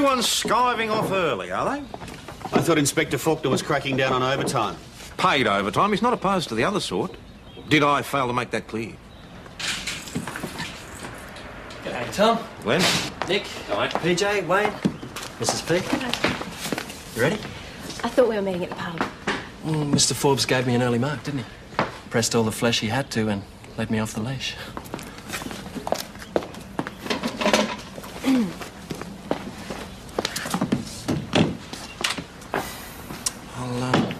Everyone's skiving off early, are they? I thought Inspector Faulkner was cracking down on overtime. Paid overtime. He's not opposed to the other sort. Did I fail to make that clear? G'day, Tom. Glenn? Nick. Hi. PJ, Wayne, Mrs. P. You ready? I thought we were meeting at the pub. Well, Mr. Forbes gave me an early mark, didn't he? Pressed all the flesh he had to and let me off the leash. I'll uh,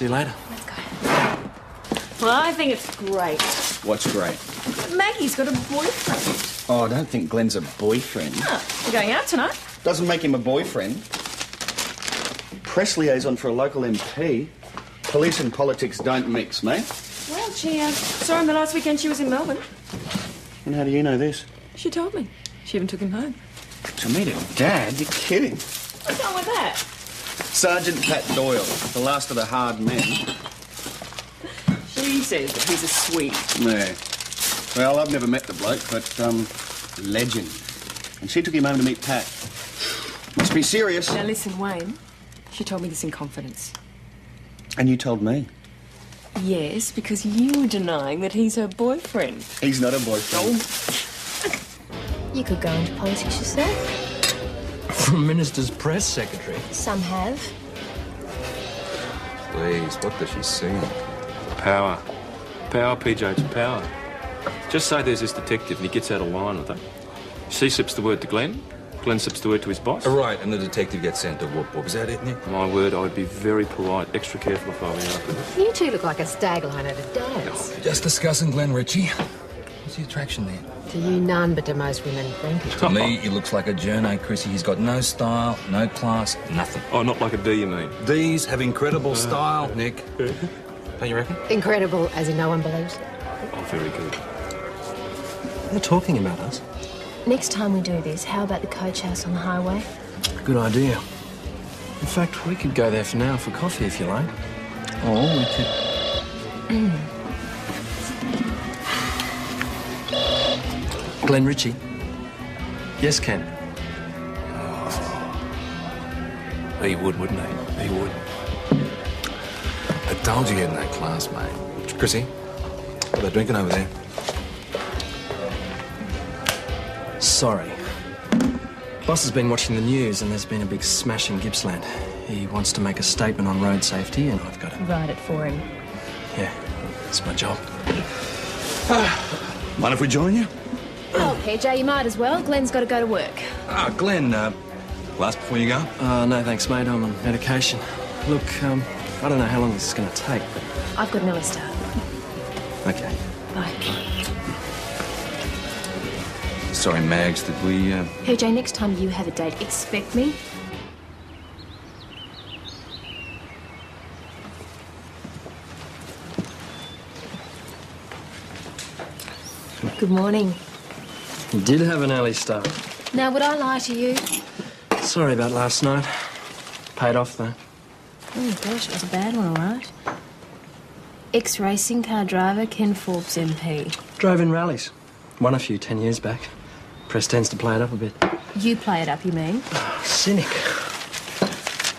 see you later. Let's go. Well, I think it's great. What's great? Maggie's got a boyfriend. Oh, I don't think Glenn's a boyfriend. We're going out tonight. Doesn't make him a boyfriend. Press liaison for a local MP. Police and politics don't mix, mate. Well, she uh, saw him the last weekend she was in Melbourne. And how do you know this? She told me. She even took him home. To meet her dad? You're kidding. What's wrong with that? Sergeant Pat Doyle, the last of the hard men. She says that he's a sweet. Yeah. Well, I've never met the bloke, but, um, legend. And she took him home to meet Pat. Must be serious. Now listen, Wayne. She told me this in confidence. And you told me. Yes, because you were denying that he's her boyfriend. He's not a boyfriend. You could go into politics yourself. From Minister's press secretary. Some have. Please, what does she see? Power. Power, PJ, it's power. Just say there's this detective and he gets out of line with her. She slips the word to Glenn. Glenn slips the word to his boss. Uh, right, and the detective gets sent to whoop whoop. Is that it, Nick? My word, I would be very polite, extra careful if I were after this. You two look like a stag line at a dance. Just discussing Glenn Ritchie. What's the attraction there? To you, none, but to most women, Frankie. To me, he looks like a journo, Chrissy. He's got no style, no class, nothing. Oh, not like a D, you mean? These have incredible uh, style, Nick. Don't you reckon? Incredible, as in no one believes. Oh, very good. They're talking about us. Next time we do this, how about the coach house on the highway? Good idea. In fact, we could go there for now for coffee if you like. Or we could. Glenn Ritchie. Yes, Ken. Oh. He would, wouldn't he? He would. I told you get no class, mate. Chrissy, what are they drinking over there? Sorry. Boss has been watching the news and there's been a big smash in Gippsland. He wants to make a statement on road safety and I've got to. Write it for him. Yeah, it's my job. Mind if we join you? Oh, PJ, you might as well. Glenn's got to go to work. Ah, Glenn, uh, glass before you go? Uh, no thanks, mate. I'm on medication. Look, um, I don't know how long this is going to take, but. I've got an early start. Okay. Bye. Sorry, Mags, did we, uh... PJ, next time you have a date, expect me. Good morning. You did have an early start. Now, would I lie to you? Sorry about last night. Paid off, though. Oh, gosh, it was a bad one, all right. Ex-racing car driver Ken Forbes MP. Drove in rallies. Won a few ten years back. Press tends to play it up a bit. You play it up, you mean? Cynic.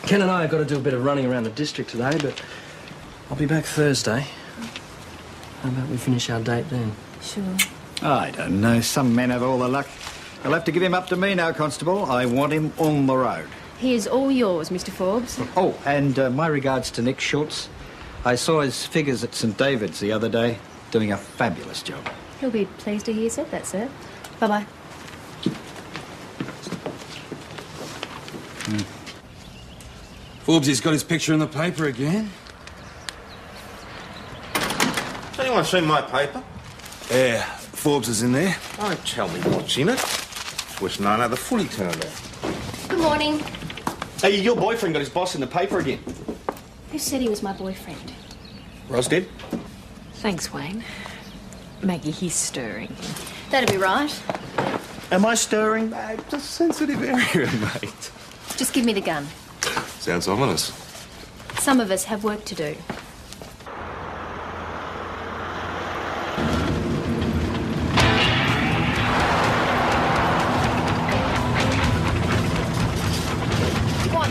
Ken and I have got to do a bit of running around the district today, but I'll be back Thursday. How about we finish our date then? Sure. I don't know. Some men have all the luck. You'll have to give him up to me now, Constable. I want him on the road. He is all yours, Mr. Forbes. Oh, and uh, my regards to Nick Schultz. I saw his figures at St David's the other day, doing a fabulous job. He'll be pleased to hear you said that, sir. Bye-bye. Forbes, he's got his picture in the paper again. Has anyone seen my paper? Yeah, Forbes is in there. Don't tell me what's in it. Wish none how the fully turned out. Good morning. Hey, your boyfriend got his boss in the paper again. Who said he was my boyfriend? Ros did? Thanks, Wayne. Maggie, he's stirring. That'd be right. Am I stirring? Uh, it's a sensitive area, mate. Just give me the gun. Sounds ominous. Some of us have work to do.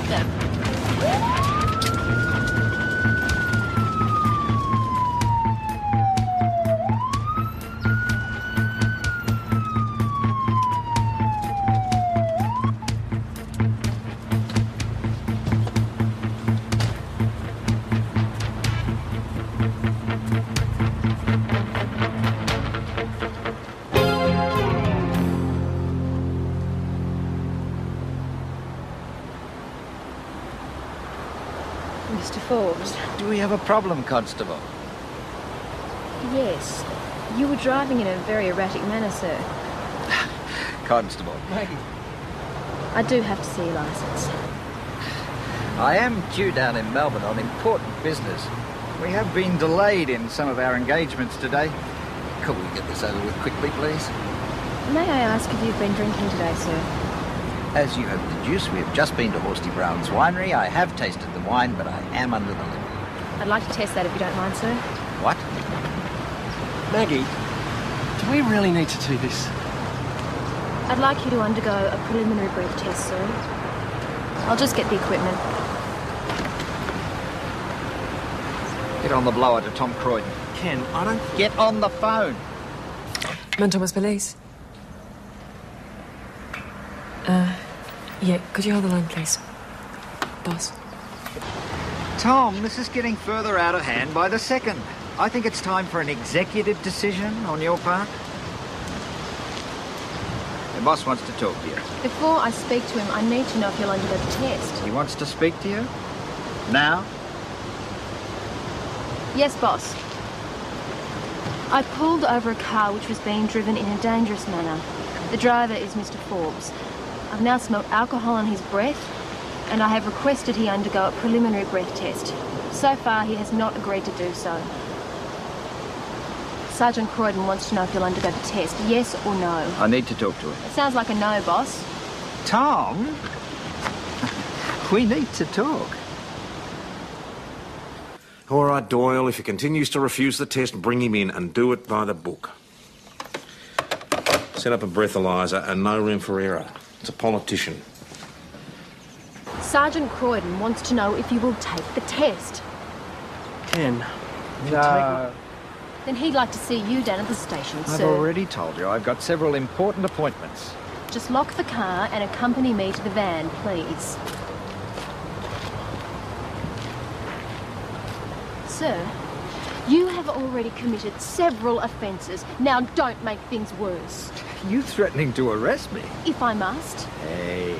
them. Have a problem, Constable? Yes. You were driving in a very erratic manner, sir. Constable. I do have to see your license. I am due down in Melbourne on important business. We have been delayed in some of our engagements today. Could we get this over with quickly, please? May I ask if you've been drinking today, sir? As you have deduced, we have just been to Horsty Brown's winery. I have tasted the wine, but I am under the limit. I'd like to test that if you don't mind, sir. What? Maggie, do we really need to do this? I'd like you to undergo a preliminary breath test, sir. I'll just get the equipment. Get on the blower to Tom Croydon. Ken, I don't... Get on the phone. Mount Thomas Police. Uh, yeah, could you hold the line, please? Boss. Tom, this is getting further out of hand by the second. I think it's time for an executive decision on your part. The boss wants to talk to you. Before I speak to him, I need to know if you'll undergo the test. He wants to speak to you? Now? Yes, boss. I pulled over a car which was being driven in a dangerous manner. The driver is Mr. Forbes. I've now smelt alcohol on his breath, and I have requested he undergo a preliminary breath test. So far, he has not agreed to do so. Sergeant Croydon wants to know if you'll undergo the test, yes or no. I need to talk to him. It sounds like a no, boss. Tom? we need to talk. All right, Doyle, if he continues to refuse the test, bring him in and do it by the book. Set up a breathalyzer and no room for error. It's a politician. Sergeant Croydon wants to know if you will take the test. Ken, you No, Then he'd like to see you down at the station, I've sir. already told you I've got several important appointments. Just lock the car and accompany me to the van, please. Sir, you have already committed several offences. Now don't make things worse. You threatening to arrest me? If I must. Hey,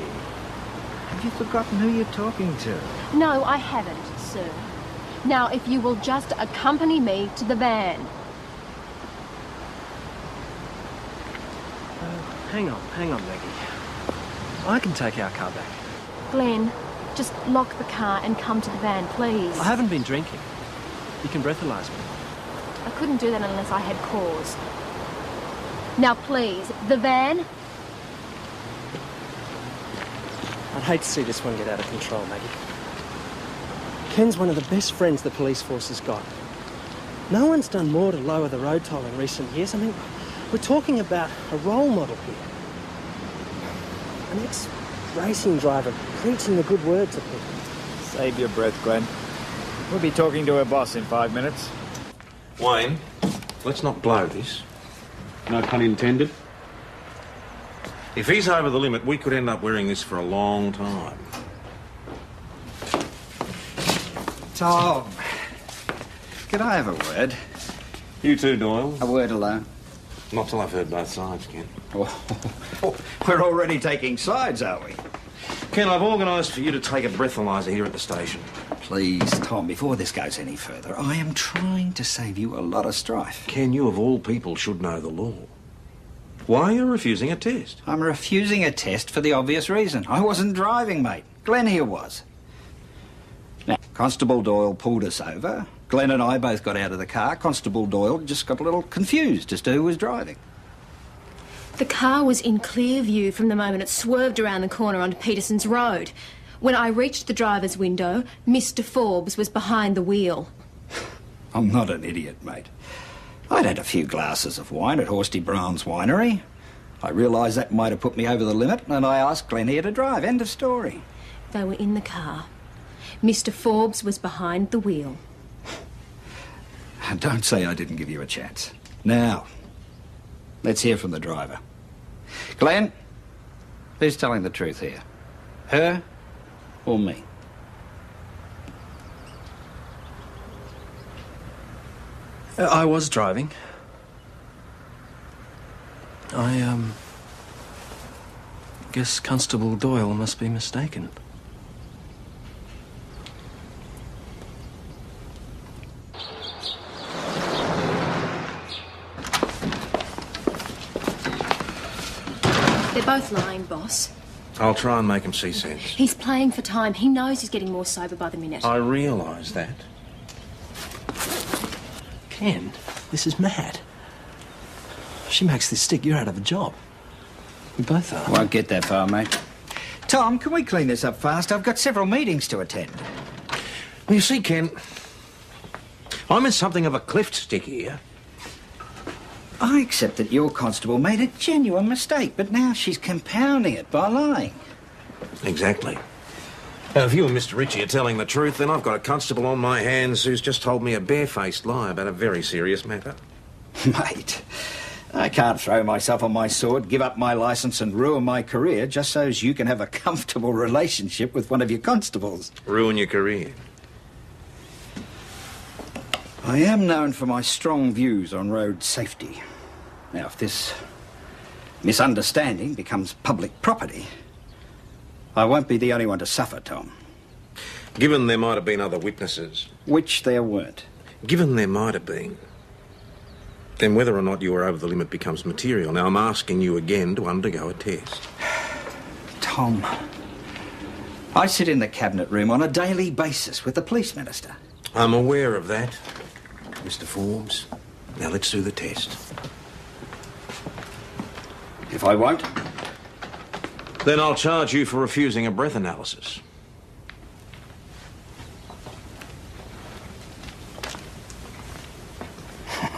have you forgotten who you're talking to? No, I haven't, sir. Now, if you will just accompany me to the van. Uh, hang on, hang on, Maggie. I can take our car back. Glenn, just lock the car and come to the van, please. I haven't been drinking. You can breathalyze me. I couldn't do that unless I had cause. Now, please, the van. I'd hate to see this one get out of control, Maggie. Ken's one of the best friends the police force has got. No one's done more to lower the road toll in recent years. I mean, we're talking about a role model here. An ex-racing driver preaching the good word to people. Save your breath, Glenn. We'll be talking to her boss in five minutes. Wayne, let's not blow this. No pun intended. If he's over the limit, we could end up wearing this for a long time. Tom, can I have a word? You too, Doyle. A word alone. Not till I've heard both sides, Ken. Oh, we're already taking sides, are we? Ken, I've organised for you to take a breathalyzer here at the station. Please, Tom, before this goes any further, I am trying to save you a lot of strife. Ken, you of all people should know the law. Why are you refusing a test? I'm refusing a test for the obvious reason. I wasn't driving, mate. Glenn here was. Now, Constable Doyle pulled us over. Glenn and I both got out of the car. Constable Doyle just got a little confused as to who was driving. The car was in clear view from the moment it swerved around the corner onto Peterson's Road. When I reached the driver's window, Mr. Forbes was behind the wheel. I'm not an idiot, mate. I'd had a few glasses of wine at Horsty Brown's winery. I realised that might have put me over the limit, and I asked Glenn here to drive. End of story. They were in the car. Mr. Forbes was behind the wheel. And don't say I didn't give you a chance. Now, let's hear from the driver. Glenn, who's telling the truth here? Her or me? Uh, I was driving. I, um, guess Constable Doyle must be mistaken. They're both lying, boss. I'll try and make him see sense. He's playing for time. He knows he's getting more sober by the minute. I realise that. Ken, this is mad. She makes this stick, you're out of a job. We both are. Won't get that far, mate. Tom, can we clean this up fast? I've got several meetings to attend. Well, you see, Ken, I'm in something of a cleft stick here. I accept that your constable made a genuine mistake, but now she's compounding it by lying. Exactly. Now, if you and Mr. Ritchie are telling the truth, then I've got a constable on my hands who's just told me a barefaced lie about a very serious matter. Mate, I can't throw myself on my sword, give up my license, and ruin my career just so as you can have a comfortable relationship with one of your constables. Ruin your career. I am known for my strong views on road safety. Now, if this misunderstanding becomes public property, I won't be the only one to suffer, Tom. Given there might have been other witnesses, Which there weren't. given there might have been, then whether or not you were over the limit becomes material. Now, I'm asking you again to undergo a test. Tom, I sit in the cabinet room on a daily basis with the police minister. I'm aware of that, Mr. Forbes. Now, let's do the test. If I won't, Then I'll charge you for refusing a breath analysis.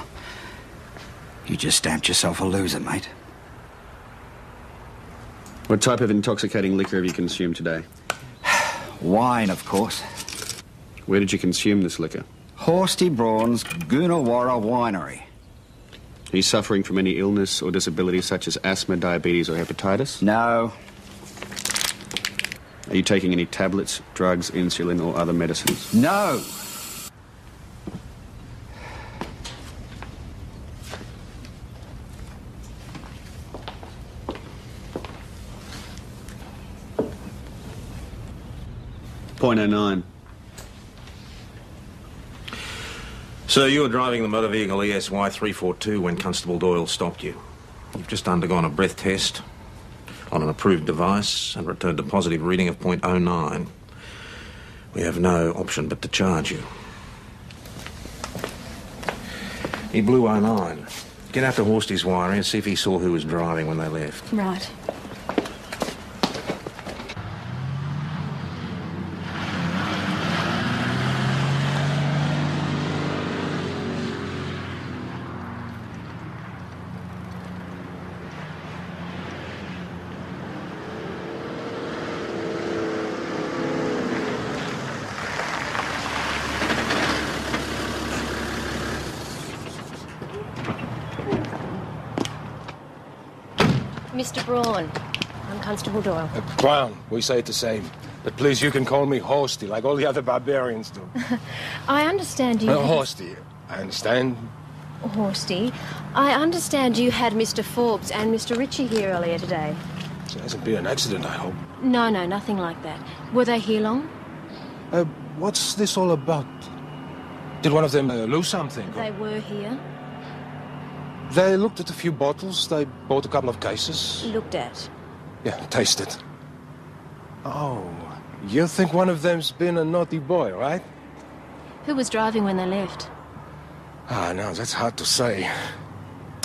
you just stamped yourself a loser, mate. What type of intoxicating liquor have you consumed today? Wine, of course. Where did you consume this liquor? Horsty Braun's Goonawarra Winery. Are you suffering from any illness or disability such as asthma, diabetes, or hepatitis? No, Are you taking any tablets, drugs, insulin, or other medicines? no. Point oh nine. So you were driving the motor vehicle ESY 342 when Constable Doyle stopped you. You've just undergone a breath test on an approved device and returned a positive reading of .09. We have no option but to charge you. He blew 09. Get out to Horsty's wiring and see if he saw who was driving when they left. Right. Mr. Braun, I'm Constable Brown, we say it the same. But please, you can call me Horsty, like all the other barbarians do. I understand you. Uh, Horsty, I understand. Horsty, I understand you had Mr. Forbes and Mr. Ritchie here earlier today. It hasn't been an accident, I hope. No, no, nothing like that. Were they here long? Uh, what's this all about? Did one of them uh, lose something? They were here. They looked at a few bottles, they bought a couple of cases. Looked at. Yeah, taste it. Oh, you think one of them's been a naughty boy, right? Who was driving when they left? Ah, no, that's hard to say.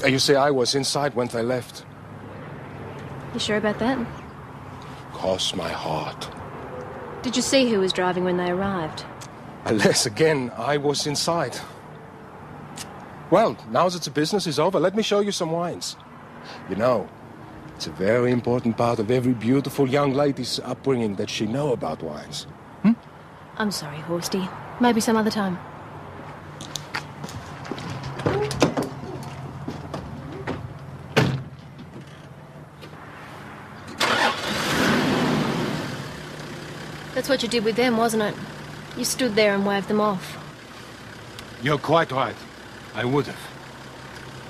Uh, You see, I was inside when they left. You sure about that? Cross my heart. Did you see who was driving when they arrived? Unless, again, I was inside. Well, now that the business is over, let me show you some wines. You know, it's a very important part of every beautiful young lady's upbringing that she know about wines. Hmm? I'm sorry, Horsty. Maybe some other time. That's what you did with them, wasn't it? You stood there and waved them off. You're quite right. I would have.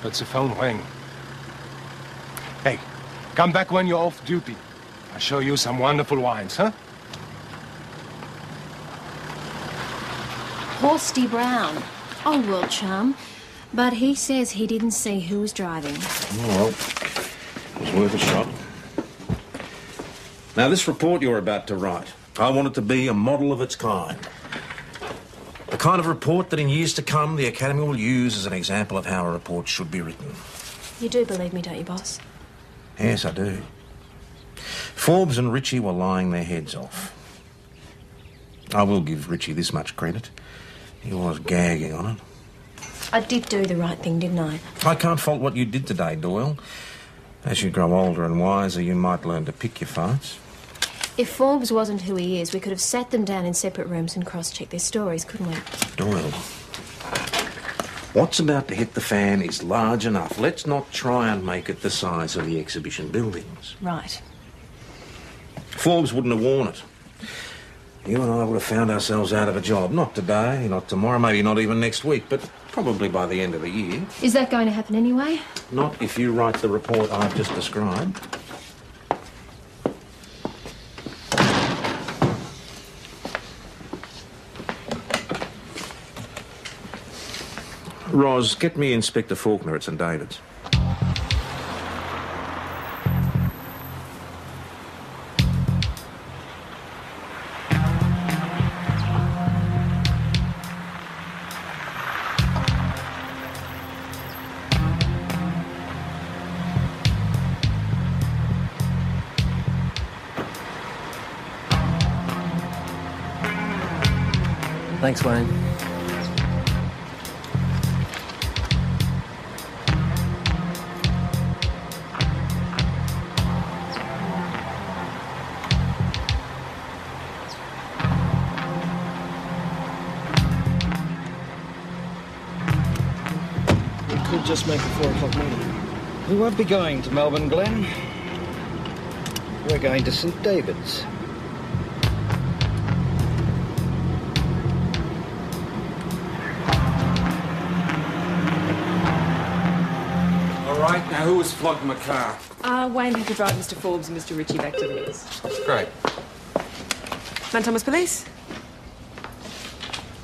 But the phone rang. Hey, come back when you're off duty. I'll show you some wonderful wines, huh? Horsty Brown. Old world charm. But he says he didn't see who was driving. Oh, well, it was worth a shot. Now, this report you're about to write, I want it to be a model of its kind. The kind of report that in years to come the Academy will use as an example of how a report should be written. You do believe me, don't you, boss? Yes, I do. Forbes and Ritchie were lying their heads off. I will give Ritchie this much credit. He was gagging on it. I did do the right thing, didn't I? I can't fault what you did today, Doyle. As you grow older and wiser, you might learn to pick your fights. If Forbes wasn't who he is, we could have sat them down in separate rooms and cross-checked their stories, couldn't we? Doyle. What's about to hit the fan is large enough. Let's not try and make it the size of the exhibition buildings. Right. Forbes wouldn't have worn it. You and I would have found ourselves out of a job. Not today, not tomorrow, maybe not even next week, but probably by the end of the year. Is that going to happen anyway? Not if you write the report I've just described. Ros, get me Inspector Faulkner at St David's. Thanks, Wayne. Make a four o'clock meeting. We won't be going to Melbourne, Glen. We're going to St David's. All right, now who was flogged my car? Uh, Wayne had to drive Mr. Forbes and Mr. Ritchie back to theirs. That's great. Mount Thomas Police?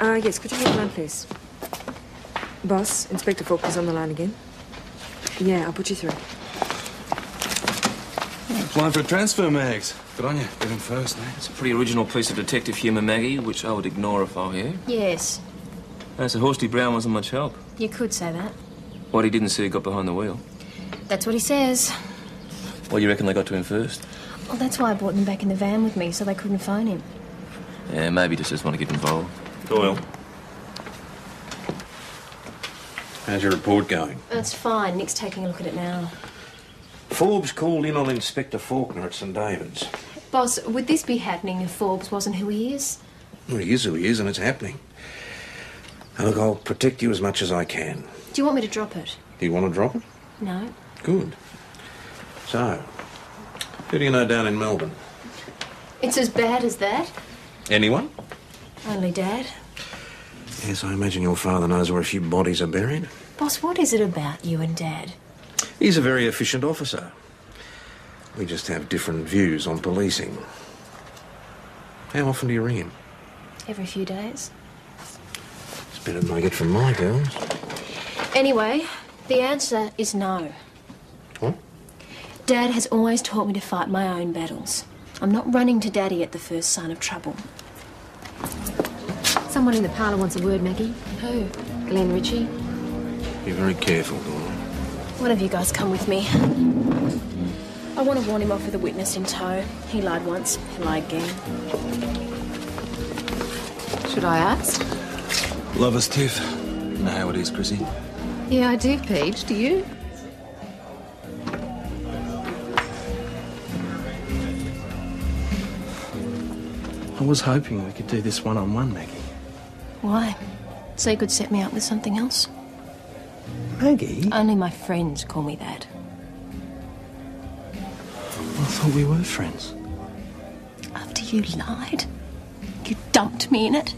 Uh, yes, could you hold the line, please? Boss, Inspector Faulkner is on the line again. Yeah, I'll put you through. Applying for a transfer, Mags. Good on you. Get him first, eh? It's a pretty original piece of detective humour, Maggie, which I would ignore if I were you. Yes, Uh, so Horsty Brown wasn't much help. you could say that. What he didn't see got behind the wheel. That's what he says. Well, you reckon they got to him first? Well, that's why I brought him back in the van with me, so they couldn't phone him. Yeah, maybe just doesn't want to get involved. Doyle. How's your report going? That's fine. Nick's taking a look at it now. Forbes called in on Inspector Faulkner at St David's. Boss, would this be happening if Forbes wasn't who he is? Well, he is who he is, and it's happening. Now, look, I'll protect you as much as I can. Do you want me to drop it? Do you want to drop it? No. Good. So, who do you know down in Melbourne? It's as bad as that? Anyone? Only Dad. Yes, I imagine your father knows where a few bodies are buried. Boss, what is it about you and Dad? He's a very efficient officer. We just have different views on policing. How often do you ring him? Every few days. It's better than I get from my girls. Anyway, the answer is no. What? Dad has always taught me to fight my own battles. I'm not running to Daddy at the first sign of trouble. Someone in the parlour wants a word, Maggie. Who? Glenn Ritchie. Be very careful, Doyle. One of you guys come with me. I want to warn him off with a witness in tow. He lied once, he'll lie again. Should I ask? Lovers, Tiff. You know how it is, Chrissy. Yeah, I do, Peach. Do you? I was hoping we could do this one on one, Maggie. Why? So you could set me up with something else? Maggie? Only my friends call me that. I thought we were friends. After you lied, you dumped me in it.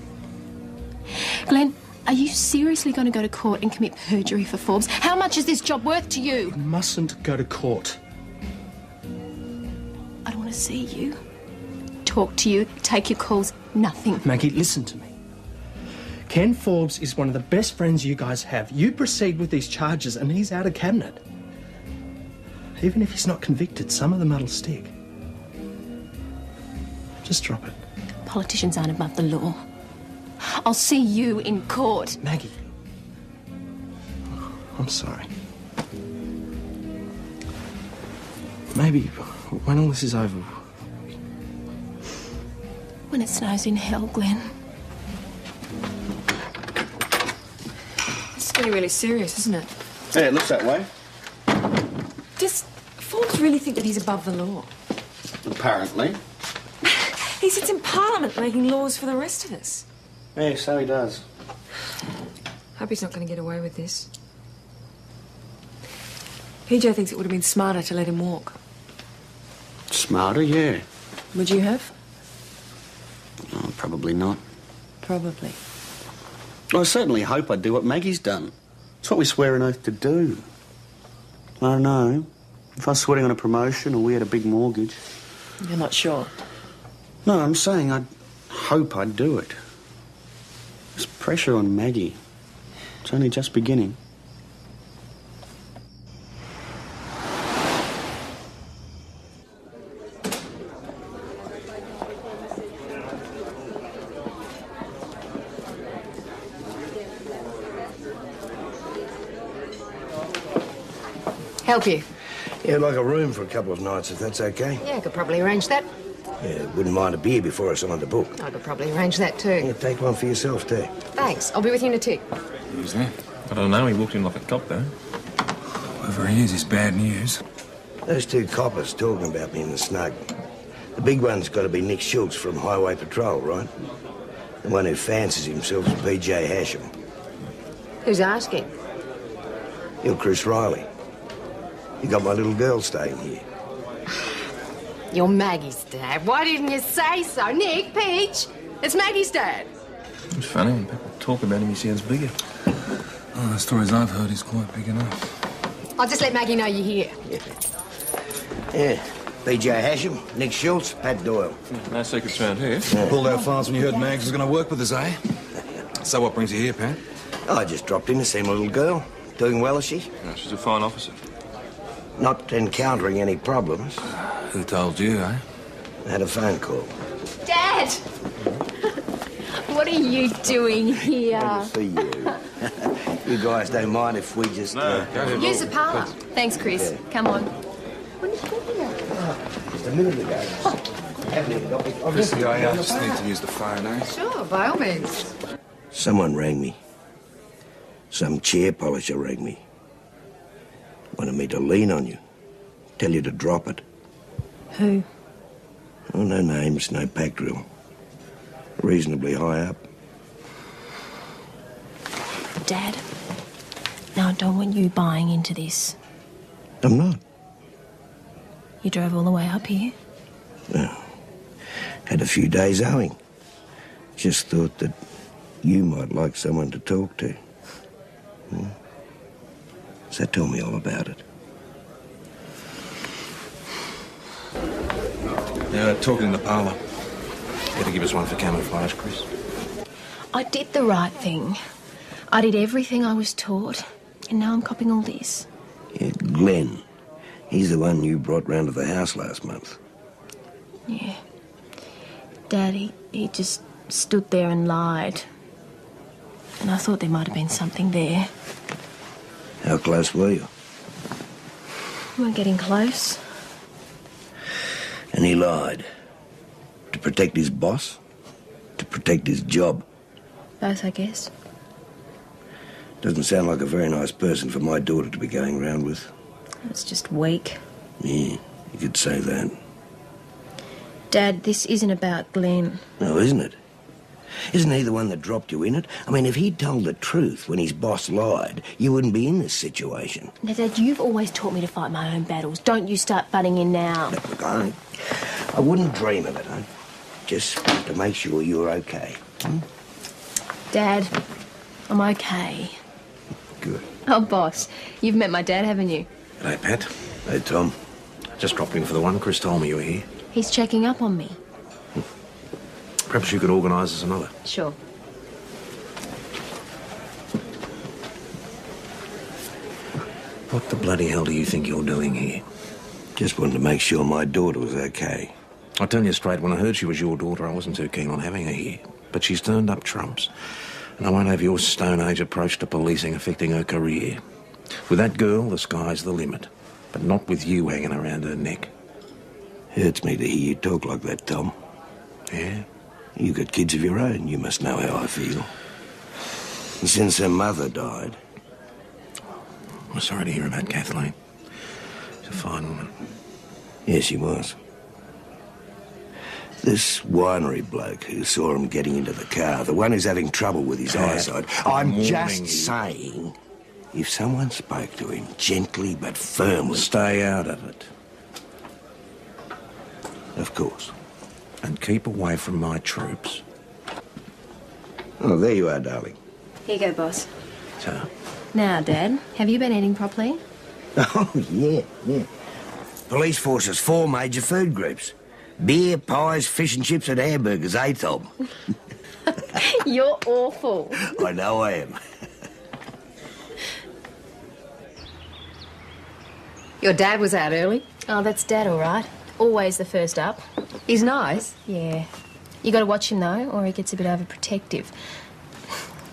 Glenn, are you seriously going to go to court and commit perjury for Forbes? How much is this job worth to you? You mustn't go to court. I don't want to see you, talk to you, take your calls. Nothing. Maggie, listen to me. Ken Forbes is one of the best friends you guys have. You proceed with these charges and he's out of cabinet. Even if he's not convicted, some of them will stick. Just drop it. Politicians aren't above the law. I'll see you in court. Maggie. Oh, I'm sorry. Maybe when all this is over, When it snows in hell, Glenn. This is getting really serious, isn't it? yeah, it looks that way. Does Forbes really think that he's above the law? Apparently. He sits in Parliament making laws for the rest of us. Yeah, so he does. Hope he's not going to get away with this. PJ thinks it would have been smarter to let him walk. Smarter, yeah. Would you have? Oh, probably not. Probably. I certainly hope I do what Maggie's done. It's what we swear an oath to do. I don't know. If I was sweating on a promotion or we had a big mortgage. You're not sure. No, I'm saying I'd hope I'd do it. There's pressure on Maggie. It's only just beginning. Help you? Yeah, I'd like a room for a couple of nights, if that's okay. Yeah, I could probably arrange that. Yeah, wouldn't mind a beer before I signed the book. I could probably arrange that too. Yeah, take one for yourself, too. Thanks. I'll be with you in a tick. Who's that? I don't know. He walked in like a cop, though. Whoever he is is bad news. Those two coppers talking about me in the snug. The big one's got to be Nick Schultz from Highway Patrol, right? The one who fancies himself as PJ Hasham. Who's asking? You're Chris Riley. You got my little girl staying here. You're Maggie's dad. Why didn't you say so? Nick, Peach, it's Maggie's dad. It's funny when people talk about him, he sounds bigger. Oh, the stories I've heard, he's quite big enough. I'll just let Maggie know you're here. Yeah, yeah. PJ Hasham, Nick Schultz, Pat Doyle. No secrets around here. Pulled out files when you heard Mags was going to work with us, eh? So what brings you here, Pat? I just dropped in to see my little girl. Doing well, is she? No, she's a fine officer. Not encountering any problems. Who told you, eh? Had a phone call. Dad! what are you doing here? For you. you guys don't mind if we just... uh, Use the parlour. Thanks, Chris. Come on. Just a minute ago. Haven't even got me- Obviously, I uh, just need to use the phone, eh? Sure, by all means. Someone rang me. Some chair polisher rang me. Wanted me to lean on you. Tell you to drop it. Who? Oh, no names, no pack drill. Reasonably high up. Dad? No, I don't want you buying into this. I'm not. You drove all the way up here. Well, Had a few days owing. Just thought that you might like someone to talk to. Hmm? So tell me all about it. Now, talking in the parlour. Better give us one for camouflage, Chris. I did the right thing. I did everything I was taught, and now I'm copying all this. Yeah, Glenn. He's the one you brought round to the house last month. Yeah. Dad, he, he just stood there and lied. And I thought there might have been something there. How close were you? We weren't getting close. And he lied. To protect his boss? To protect his job? Both, I guess. Doesn't sound like a very nice person for my daughter to be going round with. It's just weak. Yeah, you could say that. Dad, this isn't about Glenn. No, isn't it? Isn't he the one that dropped you in it? I mean, if he'd told the truth when his boss lied, you wouldn't be in this situation. Now, Dad, you've always taught me to fight my own battles. Don't you start butting in now. Look, I, I wouldn't dream of it. I just to make sure you're okay. Hmm? Dad, I'm okay. Good. Oh, boss, you've met my dad, haven't you? Hey, Pat. Hey, Tom. Just dropped in for the one. Chris told me you were here. He's checking up on me. Perhaps you could organise us another. Sure. What the bloody hell do you think you're doing here? Just wanted to make sure my daughter was okay. I'll tell you straight, when I heard she was your daughter, I wasn't too keen on having her here. But she's turned up trumps. And I won't have your Stone Age approach to policing affecting her career. With that girl, the sky's the limit. But not with you hanging around her neck. Hurts me to hear you talk like that, Tom. Yeah? You got kids of your own. You must know how I feel. And since her mother died, I'm sorry to hear about Kathleen. She's a fine woman. yes, she was. This winery bloke who saw him getting into the car, the one who's having trouble with his Pat, eyesight. I'm just saying, if someone spoke to him gently but firmly. Stay out of it. Of course. And keep away from my troops. Oh, there you are, darling. Here you go, boss. So, Now, Dad, have you been eating properly? Oh, yeah, yeah. Police force has four major food groups. Beer, pies, fish and chips and hamburgers, eh, Tom? You're awful. I know I am. Your dad was out early. Oh, that's Dad, all right. Always the first up. He's nice. Yeah. You got to watch him, though, or he gets a bit overprotective.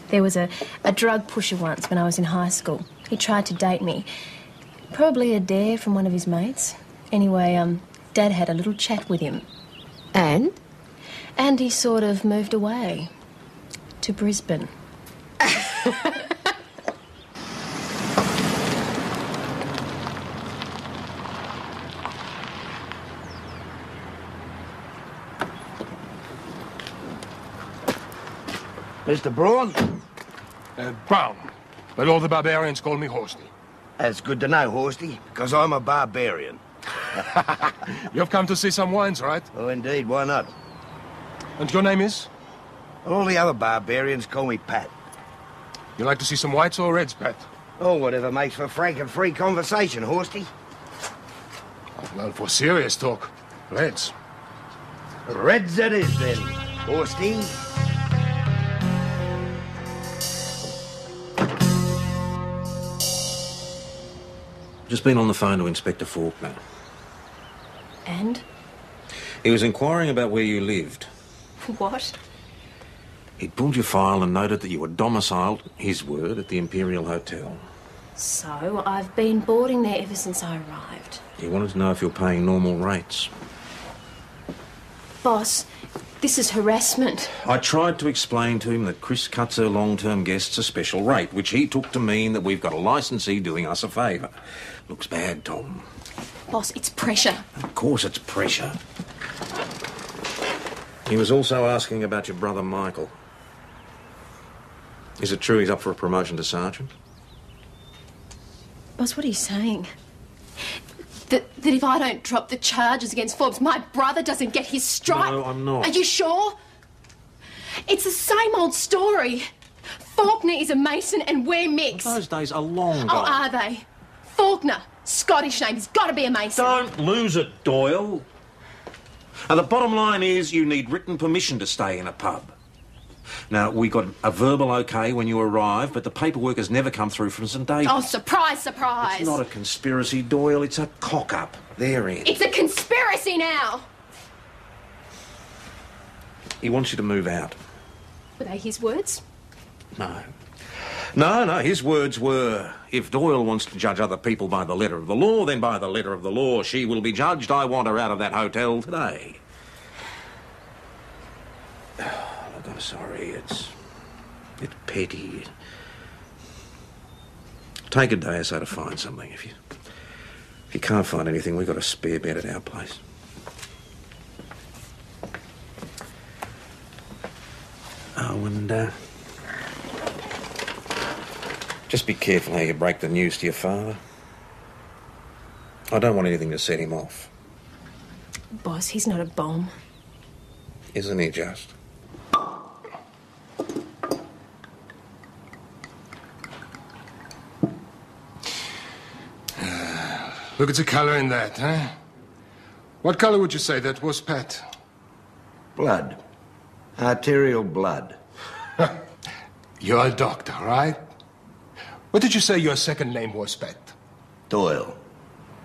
There was a, a drug pusher once when I was in high school. He tried to date me. Probably a dare from one of his mates. Anyway, um, Dad had a little chat with him. And? And he sort of moved away to Brisbane. Mr. Braun? Uh, Brown. But all the barbarians call me Horsty. That's good to know, Horsty, because I'm a barbarian. You've come to see some wines, right? Oh, indeed, why not? And your name is? All the other barbarians call me Pat. You like to see some whites or reds, Pat? Oh, whatever makes for frank and free conversation, Horsty. Well, for serious talk, reds. Reds it is, then, Horsty. Just been on the phone to Inspector Faulkner. And? He was inquiring about where you lived. What? He'd pulled your file and noted that you were domiciled, his word, at the Imperial Hotel. So, I've been boarding there ever since I arrived. He wanted to know if you're paying normal rates. Boss, this is harassment. I tried to explain to him that Chris cuts her long-term guests a special rate, which he took to mean that we've got a licensee doing us a favour. Looks bad, Tom. Boss, it's pressure. Of course it's pressure. He was also asking about your brother Michael. Is it true he's up for a promotion to sergeant? Boss, what are you saying? That, that if I don't drop the charges against Forbes, my brother doesn't get his stripe? No, I'm not. Are you sure? It's the same old story. Faulkner is a Mason and we're mixed. Those days are long oh, gone. Oh, are they? Faulkner, Scottish name, he's got to be a Mason. Don't lose it, Doyle. Now, the bottom line is you need written permission to stay in a pub. Now, we got a verbal okay when you arrive, but the paperwork has never come through from St David's. Oh, surprise, surprise. It's not a conspiracy, Doyle. It's a cock-up. They're in. It's a conspiracy now. He wants you to move out. Were they his words? No. No, no, his words were if Doyle wants to judge other people by the letter of the law, then by the letter of the law she will be judged. I want her out of that hotel today. Look, I'm sorry, it's. it's petty. Take a day or so to find something. If you. If you can't find anything, we've got a spare bed at our place. Oh, and, uh. Just be careful how you break the news to your father. I don't want anything to set him off. Boss, he's not a bomb. Isn't he just? Look at the color in that, huh? What color would you say that was, Pat? Blood. Arterial blood. You're a doctor, right? What did you say your second name was, Pat? Doyle.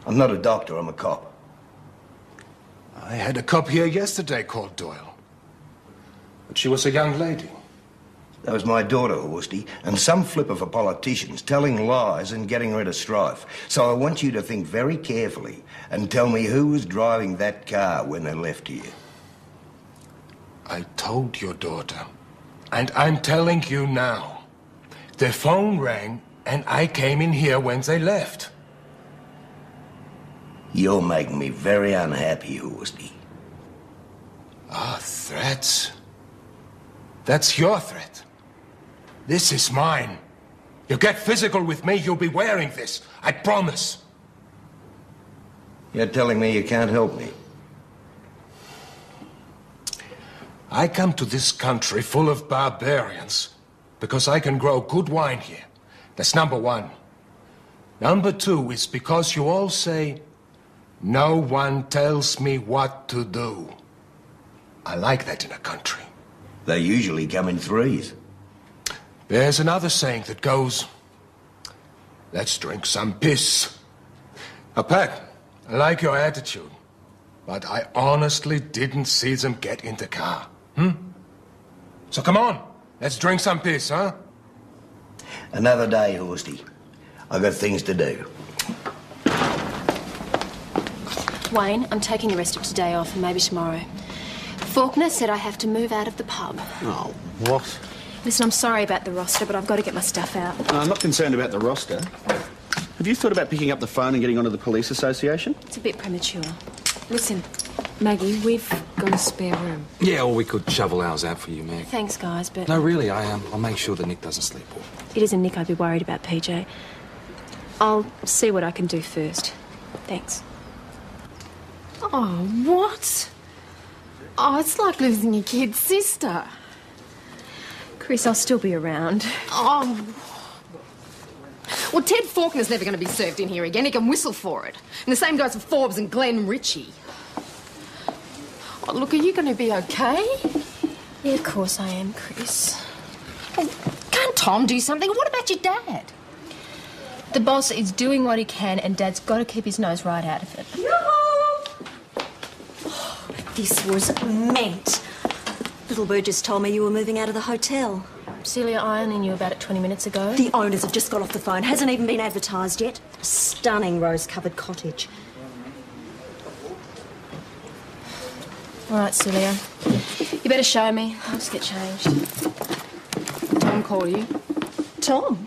I'm not a doctor, I'm a cop. I had a cop here yesterday called Doyle. But she was a young lady. That was my daughter, Horsty, and some flip of a politician's telling lies and getting rid of strife. So I want you to think very carefully and tell me who was driving that car when they left here. I told your daughter, and I'm telling you now. The phone rang, and I came in here when they left. You're making me very unhappy, Horsty. Ah, threats. That's your threat. This is mine. You get physical with me, you'll be wearing this. I promise. You're telling me you can't help me? I come to this country full of barbarians because I can grow good wine here. That's number one. Number two is because you all say, no one tells me what to do. I like that in a country. They usually come in threes. There's another saying that goes, let's drink some piss. Now, Pat, I like your attitude, but I honestly didn't see them get in the car. Hmm? So come on, let's drink some piss, huh? Another day, Horsty. I've got things to do. Wayne, I'm taking the rest of today off and maybe tomorrow. Faulkner said I have to move out of the pub. Oh, what? Listen, I'm sorry about the roster, but I've got to get my stuff out. No, I'm not concerned about the roster. Have you thought about picking up the phone and getting onto the police association? It's a bit premature. Listen, Maggie, we've got a spare room. Yeah, or we could shovel ours out for you, Meg. Thanks, guys, but No, really, I am. I'll make sure that Nick doesn't sleepwalk. it isn't Nick I'd be worried about, PJ. I'll see what I can do first. Thanks. Oh, what? Oh, it's like losing your kid sister. Chris, I'll still be around. Oh. Well, Ted Faulkner's never going to be served in here again. He can whistle for it. And the same goes for Forbes and Glenn Ritchie. Oh, look, are you going to be okay? Yeah, of course I am, Chris. Oh, Can't Tom do something? What about your dad? The boss is doing what he can, and Dad's got to keep his nose right out of it. Oh, this was meant. Little Bird just told me you were moving out of the hotel. Celia, I only knew about it 20 minutes ago. The owners have just got off the phone. Hasn't even been advertised yet. A stunning rose-covered cottage. All right, Celia. You better show me. I'll just get changed. Tom called you? Tom?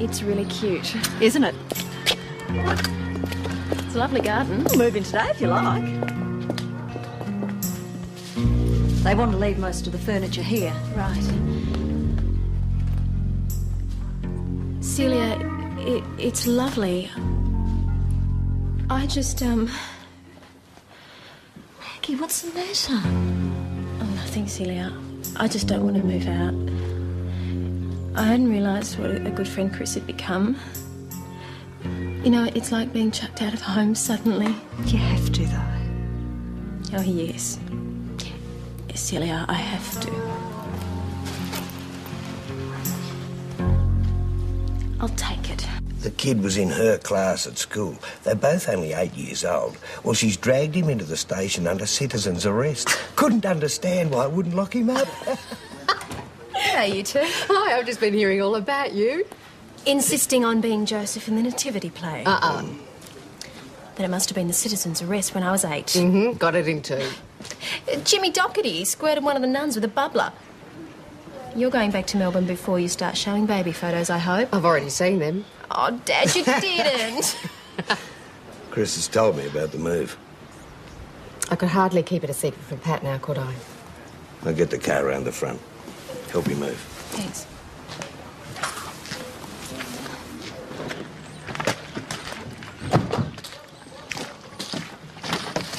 It's really cute. Isn't it? It's a lovely garden. We'll Move in today if you like. They want to leave most of the furniture here. Right. Celia, it, it's lovely. I just, um. Maggie, what's the matter? Oh, nothing, Celia. I just don't want to move out. I hadn't realised what a good friend Chris had become. You know, it's like being chucked out of home suddenly. You have to, though. Oh, yes. Yes, Celia, I have to. I'll take it. The kid was in her class at school. They're both only eight years old. Well, she's dragged him into the station under citizen's arrest. Couldn't understand why I wouldn't lock him up. Hey, you two. Hi, I've just been hearing all about you. Insisting on being Joseph in the Nativity play. Uh-uh. Then it must have been the citizen's arrest when I was 8 Mm-hmm. Got it in two. Jimmy Doherty squirted one of the nuns with a bubbler. You're going back to Melbourne before you start showing baby photos, I hope. I've already seen them. Oh, Dad, you didn't. Chris has told me about the move. I could hardly keep it a secret from Pat now, could I? I'll get the car around the front. Help you move. Thanks.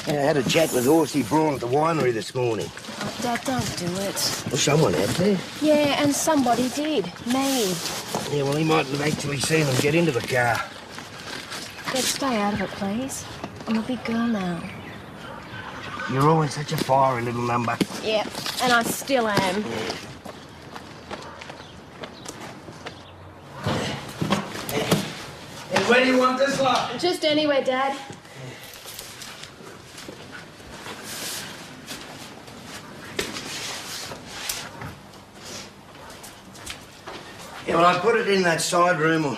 I had a chat with Horsey Braun at the winery this morning. Oh, Dad, don't do it. Well, someone had to. Yeah, and somebody did. Me. Yeah, well, he mightn't have actually seen them get into the car. Dad, stay out of it, please. I'm a big girl now. You're always such a fiery little number. Yeah, and I still am. And where do you want this lot? Just anywhere, Dad. Yeah, well, I put it in that side room or...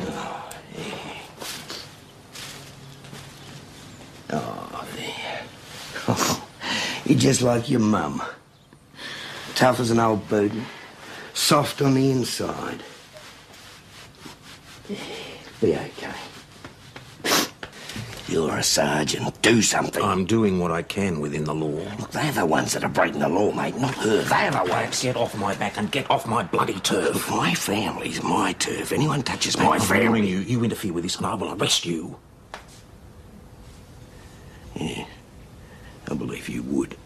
Oh, yeah. Oh, there. You're just like your mum. Tough as an old boot. Soft on the inside. Be okay. You're a sergeant. Do something. I'm doing what I can within the law. Look, they're the ones that are breaking the law, mate, not her. They're the ones. Get off my back and get off my bloody turf. Look, my family's my turf. Anyone touches I'm my family... you. You interfere with this and I will arrest you. Yeah, I believe you would.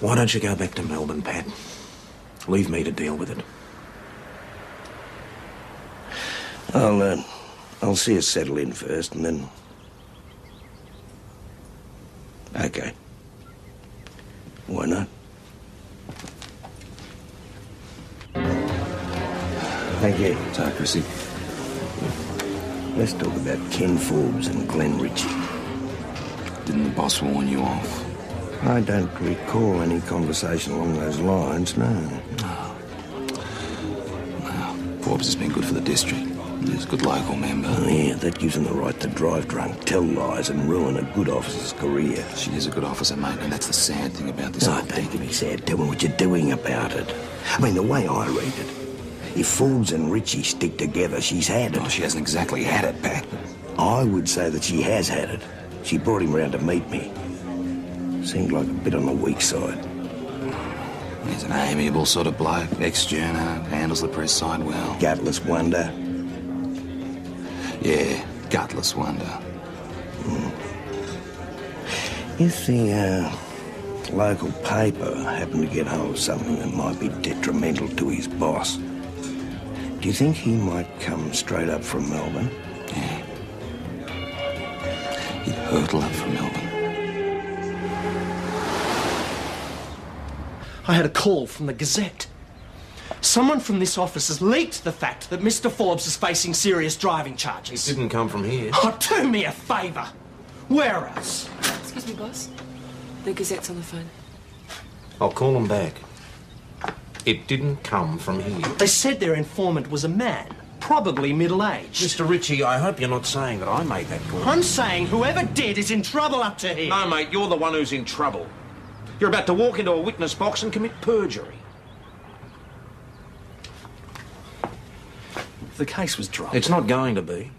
Why don't you go back to Melbourne, Pat? Leave me to deal with it. I'll, uh, I'll see us settle in first, and then... Okay. Why not? Thank you. Sorry, Chrissy. Let's talk about Ken Forbes and Glenn Ritchie. Didn't the boss warn you off? I don't recall any conversation along those lines, no. Ah. Forbes has been good for the district. He's a good local member. Oh, yeah, that gives him the right to drive drunk, tell lies, and ruin a good officer's career. She is a good officer, mate, and that's the sad thing about this No, don't be sad. Tell me what you're doing about it. I mean, the way I read it, if Forbes and Ritchie stick together, she's had it. Oh, she hasn't exactly had it, Pat. I would say that she has had it. She brought him round to meet me. Seemed like a bit on the weak side. He's an amiable sort of bloke, ex-journo, handles the press side well. Gutless wonder. Yeah, gutless wonder. If the uh, local paper happened to get hold of something that might be detrimental to his boss, do you think he might come straight up from Melbourne? Yeah. He'd hurtle up from Melbourne. I had a call from the Gazette. Someone from this office has leaked the fact that Mr. Forbes is facing serious driving charges. It didn't come from here. Oh, do me a favour. Where else? Excuse me, boss. The Gazette's on the phone. I'll call them back. It didn't come from here. They said their informant was a man, probably middle-aged. Mr. Ritchie, I hope you're not saying that I made that call. I'm saying whoever did is in trouble up to here. No, mate, you're the one who's in trouble. You're about to walk into a witness box and commit perjury. If the case was dropped. It's not going to be.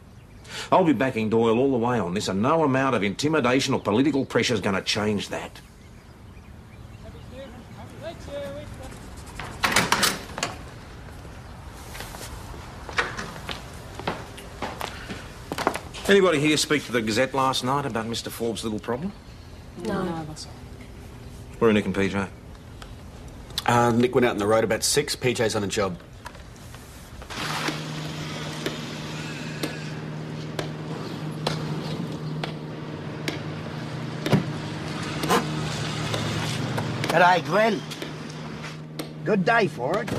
I'll be backing Doyle all the way on this, and no amount of intimidation or political pressure is going to change that. Anybody here speak to the Gazette last night about Mr. Forbes' little problem? No. Where are Nick and PJ? Uh, Nick went out on the road about six. PJ's on a job. G'day, Glenn. Good day for it.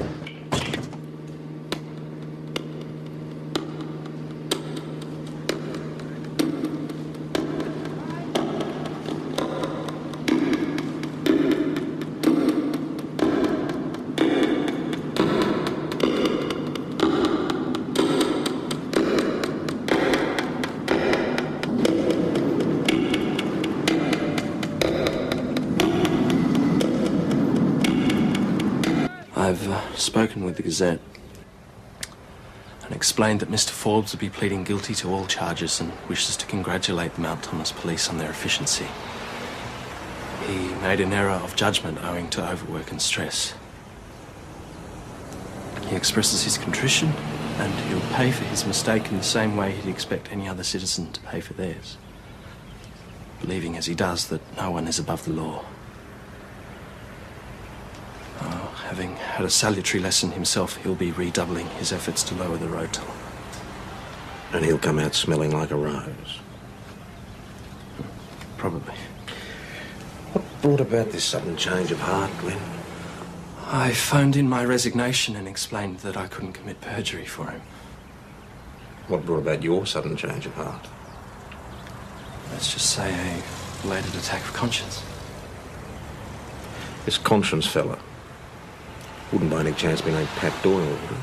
I've uh, spoken with the Gazette and explained that Mr. Forbes would be pleading guilty to all charges and wishes to congratulate the Mount Thomas Police on their efficiency. He made an error of judgment owing to overwork and stress. He expresses his contrition and he'll pay for his mistake in the same way he'd expect any other citizen to pay for theirs, believing as he does that no one is above the law. Having had a salutary lesson himself, he'll be redoubling his efforts to lower the road toll. And he'll come out smelling like a rose. Probably. What brought about this sudden change of heart, Glenn? I phoned in my resignation and explained that I couldn't commit perjury for him. What brought about your sudden change of heart? Let's just say a belated attack of conscience. This conscience fella wouldn't by any chance be named Pat Doyle, would he?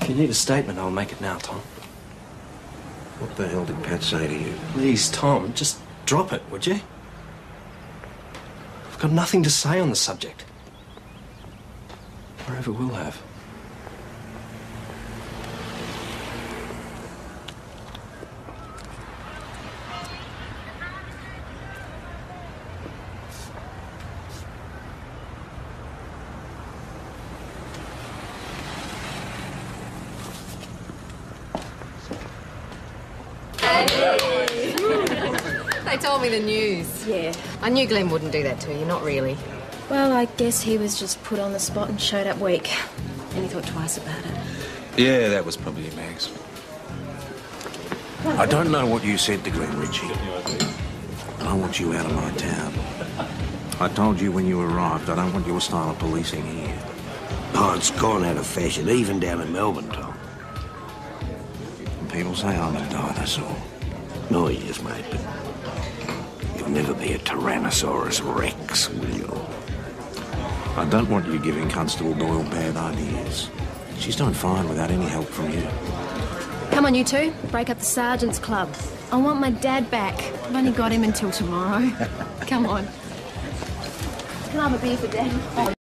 If you need a statement, I'll make it now, Tom. What the hell did Pat say to you? Please, Tom, just drop it, would you? I've got nothing to say on the subject. Or ever will have. They told me the news. Yeah. I knew Glenn wouldn't do that to you, not really. Well, I guess he was just put on the spot and showed up weak. And he thought twice about it. Yeah, that was probably Max. I don't know what you said to Glenn Ritchie. But I want you out of my town. I told you when you arrived, I don't want your style of policing here. Oh, it's gone out of fashion, even down in Melbourne, Tom. People say I'm a dinosaur. No, yes, mate, but you'll never be a Tyrannosaurus Rex, will you? I don't want you giving Constable Doyle bad ideas. She's doing fine without any help from you. Come on, you two. Break up the Sergeant's Club. I want my dad back. I've only got him until tomorrow. Come on. Can I have a beer for Dad?